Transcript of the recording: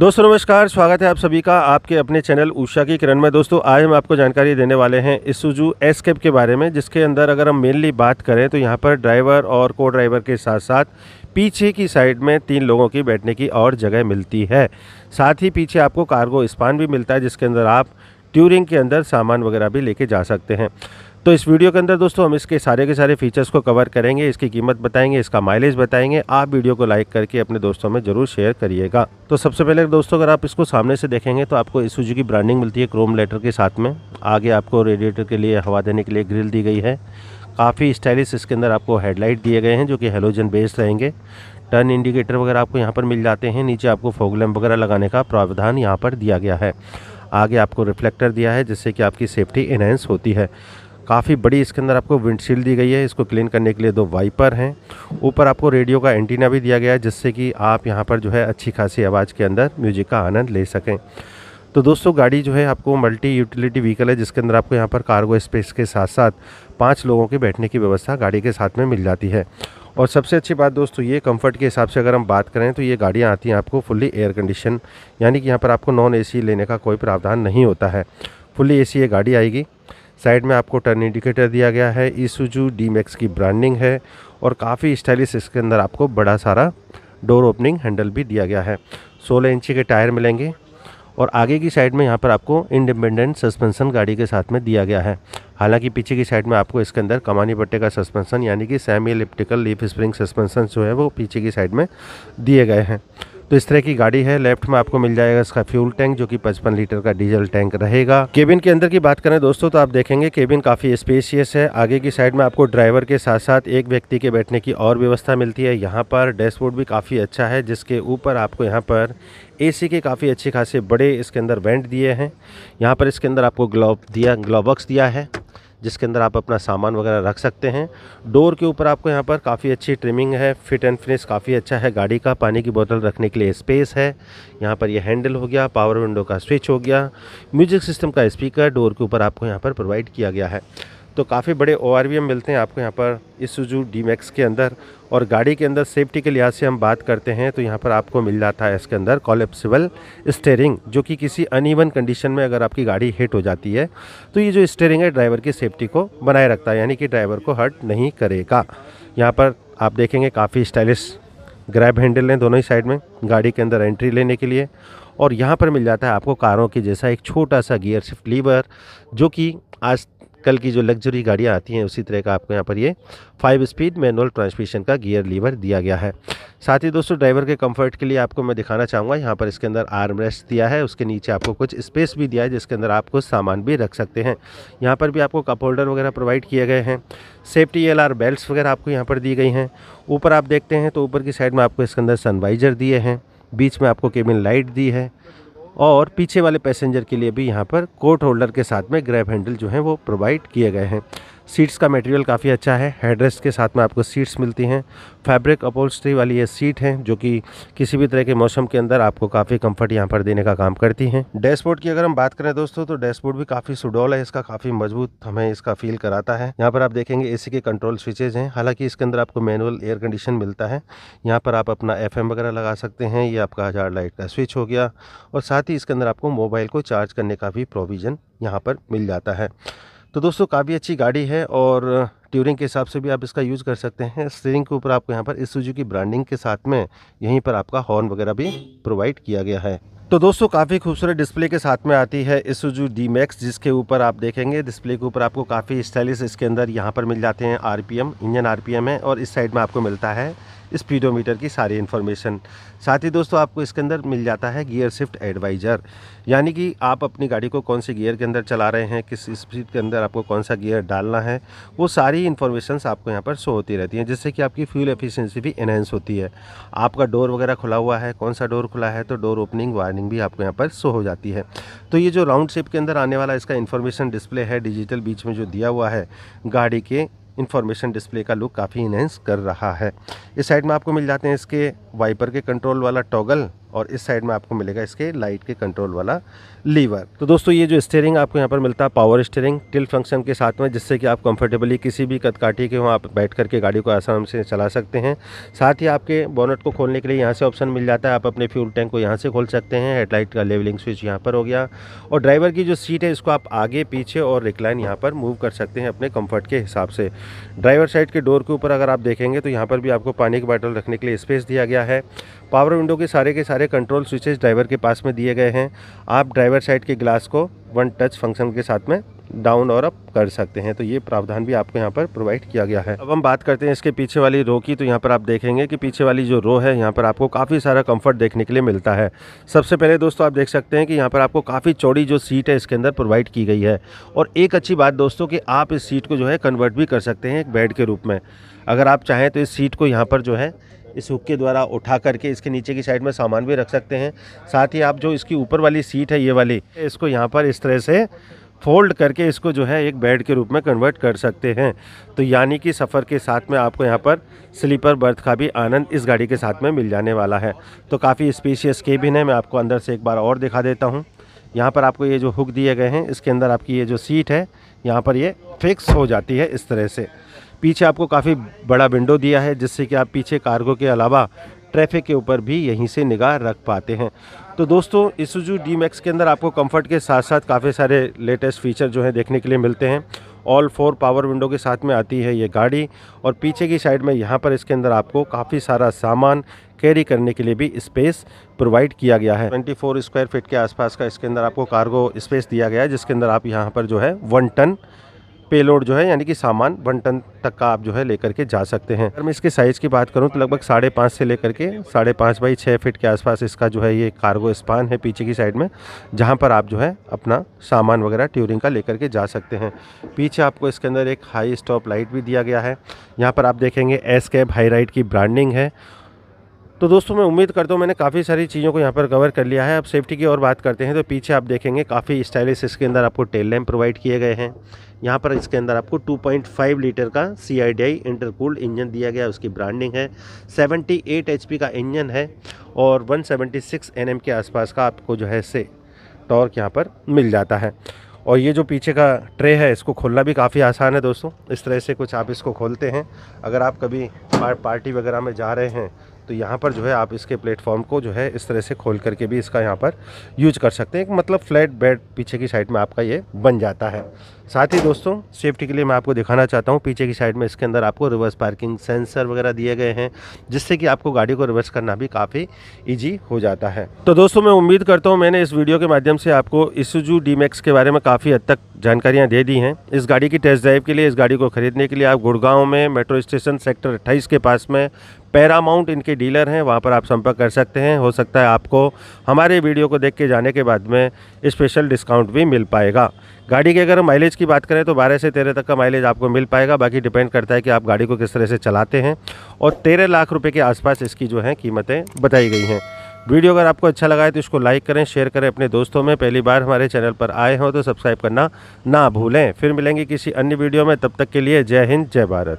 दोस्तों, नमस्कार, स्वागत है आप सभी का आपके अपने चैनल उषा की किरण में। दोस्तों, आज हम आपको जानकारी देने वाले हैं इसुजू एस कैप के बारे में, जिसके अंदर अगर हम मेनली बात करें तो यहाँ पर ड्राइवर और को ड्राइवर के साथ साथ पीछे की साइड में तीन लोगों की बैठने की और जगह मिलती है। साथ ही पीछे आपको कार्गो स्पान भी मिलता है, जिसके अंदर आप ट्यूरिंग के अंदर सामान वगैरह भी लेके जा सकते हैं। तो इस वीडियो के अंदर दोस्तों, हम इसके सारे के सारे फीचर्स को कवर करेंगे, इसकी कीमत बताएँगे, इसका माइलेज बताएँगे। आप वीडियो को लाइक करके अपने दोस्तों में ज़रूर शेयर करिएगा। तो सबसे पहले दोस्तों, अगर आप इसको सामने से देखेंगे तो आपको इस की ब्रांडिंग मिलती है क्रोम लेटर के साथ में। आगे आपको रेडिएटर के लिए, हवा देने के लिए ग्रिल दी गई है। काफ़ी स्टाइलिश इसके अंदर आपको हेडलाइट दिए गए हैं, जो कि हेलोजन बेस्ड रहेंगे। टर्न इंडिकेटर वगैरह आपको यहाँ पर मिल जाते हैं। नीचे आपको फोग लैम्प वगैरह लगाने का प्रावधान यहाँ पर दिया गया है। आगे आपको रिफ्लेक्टर दिया है, जिससे कि आपकी सेफ्टी इनहेंस होती है। काफ़ी बड़ी इसके अंदर आपको विंडशील्ड दी गई है, इसको क्लीन करने के लिए दो वाइपर हैं। ऊपर आपको रेडियो का एंटीना भी दिया गया है, जिससे कि आप यहाँ पर जो है अच्छी खासी आवाज़ के अंदर म्यूज़िक का आनंद ले सकें। तो दोस्तों, गाड़ी जो है आपको मल्टी यूटिलिटी व्हीकल है, जिसके अंदर आपको यहाँ पर कार्गो स्पेस के साथ साथ पाँच लोगों के बैठने की व्यवस्था गाड़ी के साथ में मिल जाती है। और सबसे अच्छी बात दोस्तों, ये कंफर्ट के हिसाब से अगर हम बात करें तो ये गाड़ियाँ आती हैं आपको फुल्ली एयर कंडीशन यानी कि यहाँ पर आपको नॉन एसी लेने का कोई प्रावधान नहीं होता है। फुल्ली एसी ये गाड़ी आएगी साइड में आपको टर्न इंडिकेटर दिया गया है। ईसुजू डी मैक्स की ब्रांडिंग है और काफ़ी स्टाइलिश इसके अंदर आपको बड़ा सारा डोर ओपनिंग हैंडल भी दिया गया है। 16 इंची के टायर मिलेंगे और आगे की साइड में यहाँ पर आपको इंडिपेंडेंट सस्पेंसन गाड़ी के साथ में दिया गया है। हालाँकि पीछे की साइड में आपको इसके अंदर कमानी पट्टे का सस्पेंसन यानी कि semi elliptical leaf spring suspension जो है वो पीछे की साइड में दिए गए हैं। तो इस तरह की गाड़ी है। लेफ़्ट में आपको मिल जाएगा इसका फ्यूल टैंक, जो कि 55 लीटर का डीजल टैंक रहेगा। केबिन के अंदर की बात करें दोस्तों तो आप देखेंगे केबिन काफ़ी स्पेशियस है। आगे की साइड में आपको ड्राइवर के साथ साथ एक व्यक्ति के बैठने की और व्यवस्था मिलती है। यहाँ पर डैशबोर्ड भी काफ़ी अच्छा है, जिसके ऊपर आपको यहाँ पर एसी के काफ़ी अच्छे खासे बड़े इसके अंदर वेंट दिए हैं। यहाँ पर इसके अंदर आपको ग्लोव दिया ग्लोबॉक्स दिया है। जिसके अंदर आप अपना सामान वगैरह रख सकते हैं। डोर के ऊपर आपको यहाँ पर काफ़ी अच्छी ट्रिमिंग है फिट एंड फिनिश काफ़ी अच्छा है। गाड़ी का पानी की बोतल रखने के लिए स्पेस है। यहाँ पर यह हैंडल हो गया पावर विंडो का स्विच हो गया। म्यूज़िक सिस्टम का स्पीकर डोर के ऊपर आपको यहाँ पर प्रोवाइड किया गया है। तो काफ़ी बड़े ओ मिलते हैं आपको यहाँ पर इसुजू डी मैक्स के अंदर और गाड़ी के अंदर सेफ्टी के लिहाज से हम बात करते हैं तो यहाँ पर आपको मिल जाता है इसके अंदर कॉलेप्सिबल स्टेयरिंग जो कि किसी अनइवन कंडीशन में अगर आपकी गाड़ी हिट हो जाती है तो ये जो स्टेयरिंग है ड्राइवर की सेफ्टी को बनाए रखता है, यानी कि ड्राइवर को हर्ट नहीं करेगा। यहाँ पर आप देखेंगे काफ़ी स्टाइलिश ग्रैब हैंडल हैं दोनों ही साइड में, गाड़ी के अंदर एंट्री लेने के लिए। और यहाँ पर मिल जाता है आपको कारों की, जैसा एक छोटा सा गियर शिफ्ट लीवर जो कि आज कल की जो लग्जरी गाड़ियाँ आती हैं, उसी तरह का आपको यहाँ पर ये फाइव स्पीड मैनुअल ट्रांसमिशन का गियर लीवर दिया गया है। साथ ही दोस्तों ड्राइवर के कंफर्ट के लिए आपको मैं दिखाना चाहूँगा, यहाँ पर इसके अंदर आर्म रेस्ट दिया है, उसके नीचे आपको कुछ स्पेस भी दिया है, जिसके अंदर आप कुछ सामान भी रख सकते हैं। यहाँ पर भी आपको कप होल्डर वगैरह प्रोवाइड किए गए हैं। सेफ्टी एल आर बेल्ट वगैरह आपको यहाँ पर दी गई हैं। ऊपर आप देखते हैं तो ऊपर की साइड में आपको इसके अंदर सनवाइजर दिए हैं। बीच में आपको केबिन लाइट दी है। और पीछे वाले पैसेंजर के लिए भी यहाँ पर कोट होल्डर के साथ में ग्रैब हैंडल जो है वो प्रोवाइड किए गए हैं। सीट्स का मटेरियल काफ़ी अच्छा है। हेडरेस्ट के साथ में आपको सीट्स मिलती हैं। फैब्रिक अपोल्स्ट्री वाली ये सीट है, जो कि किसी भी तरह के मौसम के अंदर आपको काफ़ी कंफर्ट यहाँ पर देने का काम करती हैं। डैशबोर्ड की अगर हम बात करें दोस्तों तो डैशबोर्ड भी काफ़ी सुडोल है, इसका काफ़ी मज़बूत हमें इसका फील कराता है। यहाँ पर आप देखेंगे एसी के कंट्रोल स्विचेज हैं। हालाँकि इसके अंदर आपको मैनुअल एयर कंडीशन मिलता है। यहाँ पर आप अपना एफएम वगैरह लगा सकते हैं, ये आपका हज़ार लाइट का स्विच हो गया। और साथ ही इसके अंदर आपको मोबाइल को चार्ज करने का भी प्रोविज़न यहाँ पर मिल जाता है। तो दोस्तों, काफ़ी अच्छी गाड़ी है और ट्यूरिंग के हिसाब से भी आप इसका यूज़ कर सकते हैं। स्टीयरिंग के ऊपर आपको यहाँ पर इस की ब्रांडिंग के साथ में यहीं पर आपका हॉर्न वगैरह भी प्रोवाइड किया गया है। तो दोस्तों, काफ़ी खूबसूरत डिस्प्ले के साथ में आती है इसुजू डी मैक्स जिसके ऊपर आप देखेंगे डिस्प्ले के ऊपर आपको काफ़ी स्टाइलिश इसके अंदर यहाँ पर मिल जाते हैं आरपीएम इंजन आरपीएम है और इस साइड में आपको मिलता है स्पीडोमीटर की सारी इन्फॉर्मेशन साथ ही दोस्तों, आपको इसके अंदर मिल जाता है गियर शिफ्ट एडवाइज़र यानी कि आप अपनी गाड़ी को कौन से गियर के अंदर चला रहे हैं, किस स्पीड के अंदर आपको कौन सा गियर डालना है, वो सारी इन्फॉर्मेशन आपको यहाँ पर शो होती रहती हैं, जिससे कि आपकी फ्यूल एफिशिएंसी भी इनहेंस होती है। आपका डोर वगैरह खुला हुआ है, कौन सा डोर खुला है तो डोर ओपनिंग वार्निंग भी आपको यहाँ पर शो हो जाती है। तो ये जो राउंड शेप के अंदर आने वाला इसका इन्फॉर्मेशन डिस्प्ले है डिजिटल बीच में जो दिया हुआ है, गाड़ी के इन्फॉर्मेशन डिस्प्ले का लुक काफ़ी इनहेंस कर रहा है। इस साइड में आपको मिल जाते हैं इसके वाइपर के कंट्रोल वाला टॉगल और इस साइड में आपको मिलेगा इसके लाइट के कंट्रोल वाला लीवर तो दोस्तों, ये जो स्टेयरिंग आपको यहाँ पर मिलता है पावर स्टेयरिंग टिल फ़ंक्शन के साथ में, जिससे कि आप कंफर्टेबली किसी भी कदकाठी के वहाँ आप बैठ करके गाड़ी को आसानी से चला सकते हैं। साथ ही आपके बोनट को खोलने के लिए यहाँ से ऑप्शन मिल जाता है। आप अपने फ्यूल टैंक को यहाँ से खोल सकते हैं। हेडलाइट का लेवलिंग स्विच यहाँ पर हो गया। और ड्राइवर की जो सीट है, इसको आप आगे, पीछे और रिक्लाइन यहाँ पर मूव कर सकते हैं अपने कंफर्ट के हिसाब से। ड्राइवर साइड के डोर के ऊपर अगर आप देखेंगे तो यहाँ पर भी आपको पानी की बॉटल रखने के लिए स्पेस दिया गया है। पावर विंडो के सारे के सारे कंट्रोल स्विचेस ड्राइवर के पास में दिए गए हैं। आप ड्राइवर साइड के ग्लास को वन टच फ़ंक्शन के साथ में डाउन और अप कर सकते हैं। तो ये प्रावधान भी आपको यहाँ पर प्रोवाइड किया गया है। अब हम बात करते हैं इसके पीछे वाली रो की। तो यहाँ पर आप देखेंगे कि पीछे वाली जो रो है, यहाँ पर आपको काफ़ी सारा कंफर्ट देखने के लिए मिलता है। सबसे पहले दोस्तों आप देख सकते हैं कि यहाँ पर आपको काफ़ी चौड़ी जो सीट है, इसके अंदर प्रोवाइड की गई है। और एक अच्छी बात दोस्तों कि आप इस सीट को जो है कन्वर्ट भी कर सकते हैं एक बेड के रूप में। अगर आप चाहें तो इस सीट को यहाँ पर जो है इस हुक के द्वारा उठा करके इसके नीचे की साइड में सामान भी रख सकते हैं। साथ ही आप जो इसकी ऊपर वाली सीट है, ये वाली, इसको यहाँ पर इस तरह से फोल्ड करके इसको जो है एक बेड के रूप में कन्वर्ट कर सकते हैं। तो यानी कि सफ़र के साथ में आपको यहाँ पर स्लीपर बर्थ का भी आनंद इस गाड़ी के साथ में मिल जाने वाला है। तो काफ़ी स्पेशियस केबिन है, मैं आपको अंदर से एक बार और दिखा देता हूँ। यहाँ पर आपको ये जो हुक दिए गए हैं, इसके अंदर आपकी ये जो सीट है, यहाँ पर ये फिक्स हो जाती है इस तरह से। पीछे आपको काफ़ी बड़ा विंडो दिया है, जिससे कि आप पीछे कार्गो के अलावा ट्रैफ़िक के ऊपर भी यहीं से निगाह रख पाते हैं। तो दोस्तों इसुजू डी मैक्स के अंदर आपको कंफर्ट के साथ साथ काफ़ी सारे लेटेस्ट फीचर जो हैं देखने के लिए मिलते हैं। ऑल फोर पावर विंडो के साथ में आती है ये गाड़ी और पीछे की साइड में यहाँ पर इसके अंदर आपको काफ़ी सारा सामान कैरी करने के लिए भी स्पेस प्रोवाइड किया गया है। 24 स्क्वायर फीट के आसपास का इसके अंदर आपको कार्गो स्पेस दिया गया है, जिसके अंदर आप यहाँ पर जो है वन टन पेलोड जो है, यानी कि सामान वन टन तक का आप जो है लेकर के जा सकते हैं। अगर मैं इसके साइज़ की बात करूँ तो लगभग साढ़े पाँच से लेकर के साढ़े पाँच बाई छः फिट के आसपास इसका जो है ये कार्गो स्पान है पीछे की साइड में, जहाँ पर आप जो है अपना सामान वगैरह ट्यूरिंग का लेकर के जा सकते हैं। पीछे आपको इसके अंदर एक हाई स्टॉप लाइट भी दिया गया है। यहाँ पर आप देखेंगे एस कैब हाई राइड की ब्रांडिंग है। तो दोस्तों, मैं उम्मीद करता हूँ मैंने काफ़ी सारी चीज़ों को यहाँ पर कवर कर लिया है। अब सेफ्टी की और बात करते हैं तो पीछे आप देखेंगे काफ़ी स्टाइलिश इसके अंदर आपको टेल लैम्प प्रोवाइड किए गए हैं। यहाँ पर इसके अंदर आपको 2.5 लीटर का C I D I intercooled engine दिया गया, उसकी ब्रांडिंग है। 78 एचपी का इंजन है और 176 एनएम के आसपास का आपको जो है से टॉर्क यहाँ पर मिल जाता है। और ये जो पीछे का ट्रे है, इसको खोलना भी काफ़ी आसान है दोस्तों। इस तरह से कुछ आप इसको खोलते हैं। अगर आप कभी पार्टी वगैरह में जा रहे हैं तो यहाँ पर जो है आप इसके प्लेटफॉर्म को जो है इस तरह से खोल करके भी इसका यहाँ पर यूज़ कर सकते हैं। मतलब फ्लैट बेड पीछे की साइड में आपका ये बन जाता है। साथ ही दोस्तों सेफ्टी के लिए मैं आपको दिखाना चाहता हूँ, पीछे की साइड में इसके अंदर आपको रिवर्स पार्किंग सेंसर वगैरह दिए गए हैं, जिससे कि आपको गाड़ी को रिवर्स करना भी काफ़ी ईजी हो जाता है। तो दोस्तों, मैं उम्मीद करता हूँ मैंने इस वीडियो के माध्यम से आपको इसुजू डी के बारे में काफ़ी हद तक जानकारियाँ दे दी हैं। इस गाड़ी की टेस्ट ड्राइव के लिए, इस गाड़ी को खरीदने के लिए आप गुड़गांव में मेट्रो स्टेशन सेक्टर अट्ठाईस के पास में पैरामाउंट इनके डीलर हैं, वहाँ पर आप संपर्क कर सकते हैं। हो सकता है आपको हमारे वीडियो को देख के जाने के बाद में स्पेशल डिस्काउंट भी मिल पाएगा। गाड़ी की अगर माइलेज की बात करें तो 12 से 13 तक का माइलेज आपको मिल पाएगा। बाकी डिपेंड करता है कि आप गाड़ी को किस तरह से चलाते हैं। और 13 लाख रुपये के आसपास इसकी जो है कीमतें बताई गई हैं। वीडियो अगर आपको अच्छा लगा है तो इसको लाइक करें शेयर करें अपने दोस्तों में। पहली बार हमारे चैनल पर आए हों तो सब्सक्राइब करना ना भूलें। फिर मिलेंगे किसी अन्य वीडियो में। तब तक के लिए जय हिंद, जय भारत।